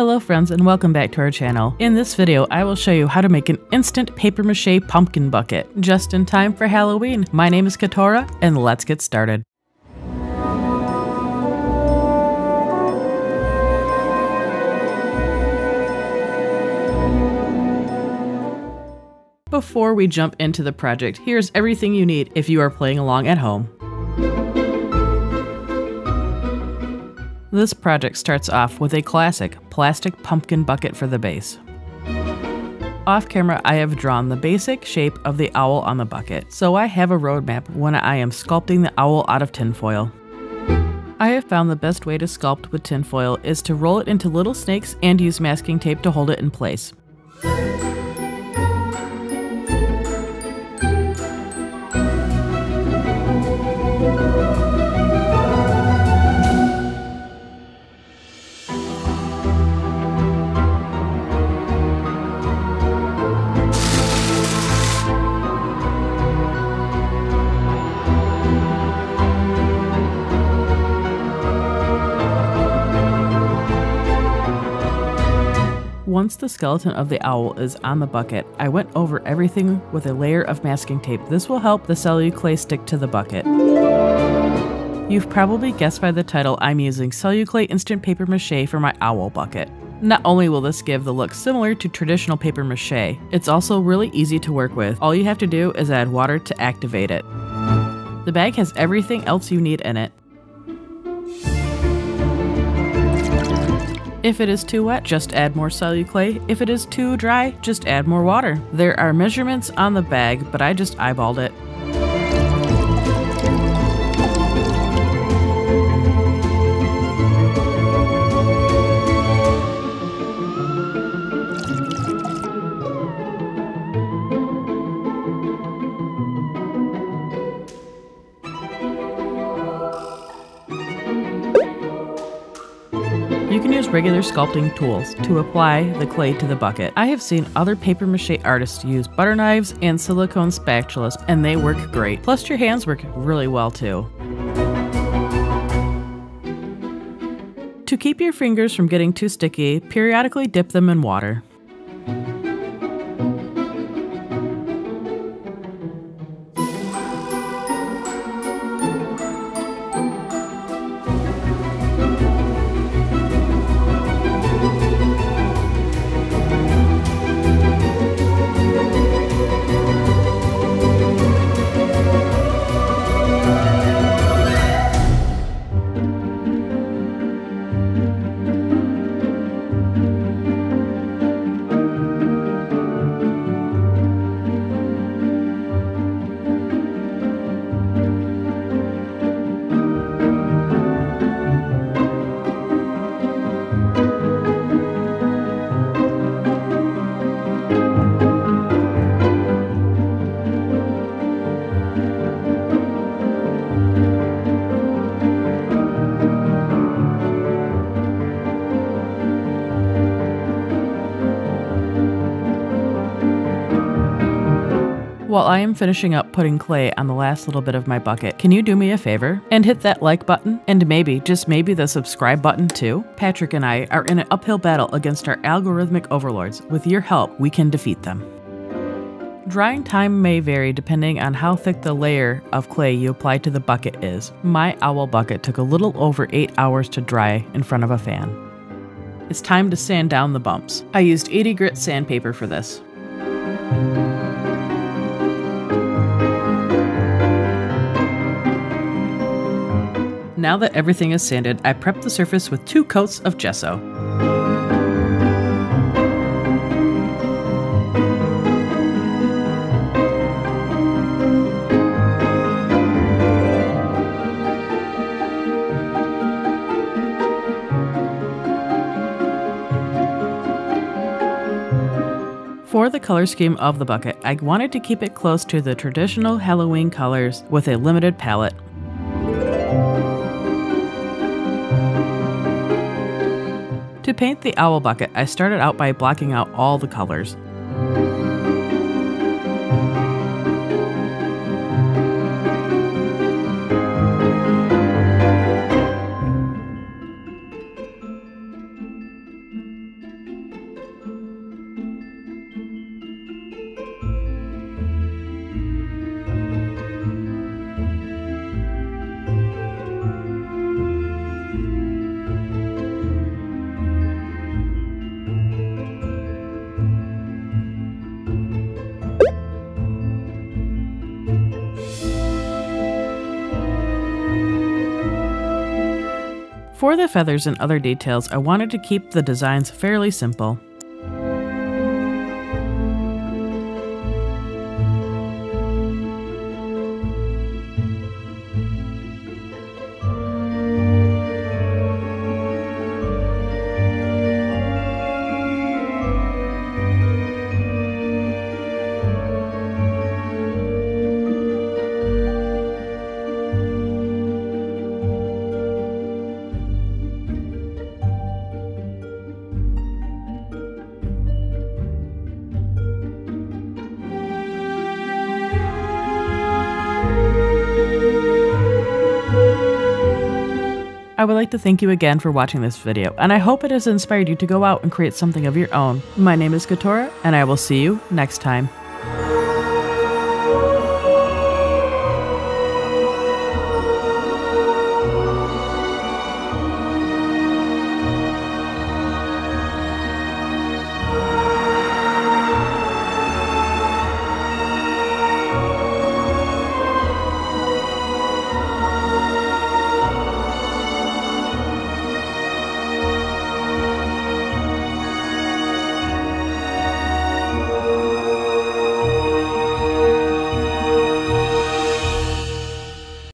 Hello friends and welcome back to our channel. In this video, I will show you how to make an instant paper mache pumpkin bucket, just in time for Halloween. My name is Ketturah, and let's get started. Before we jump into the project, here's everything you need if you are playing along at home. This project starts off with a classic plastic pumpkin bucket for the base. Off camera, I have drawn the basic shape of the owl on the bucket, so I have a roadmap when I am sculpting the owl out of tinfoil. I have found the best way to sculpt with tinfoil is to roll it into little snakes and use masking tape to hold it in place. Once the skeleton of the owl is on the bucket, I went over everything with a layer of masking tape. This will help the Celluclay stick to the bucket. You've probably guessed by the title I'm using Celluclay Instant Paper Mache for my owl bucket. Not only will this give the look similar to traditional paper mache, it's also really easy to work with. All you have to do is add water to activate it. The bag has everything else you need in it. If it is too wet, just add more Celluclay. If it is too dry, just add more water. There are measurements on the bag, but I just eyeballed it. You can use regular sculpting tools to apply the clay to the bucket. I have seen other paper mache artists use butter knives and silicone spatulas and they work great. Plus your hands work really well too. To keep your fingers from getting too sticky, periodically dip them in water. While I am finishing up putting clay on the last little bit of my bucket, can you do me a favor and hit that like button and maybe, just maybe, the subscribe button too? Patrick and I are in an uphill battle against our algorithmic overlords. With your help, we can defeat them. Drying time may vary depending on how thick the layer of clay you apply to the bucket is. My owl bucket took a little over 8 hours to dry in front of a fan. It's time to sand down the bumps. I used 80 grit sandpaper for this. Now that everything is sanded, I prep the surface with two coats of gesso. For the color scheme of the bucket, I wanted to keep it close to the traditional Halloween colors with a limited palette. To paint the owl bucket, I started out by blocking out all the colors. For the feathers and other details, I wanted to keep the designs fairly simple. I would like to thank you again for watching this video, and I hope it has inspired you to go out and create something of your own. My name is Ketturah, and I will see you next time.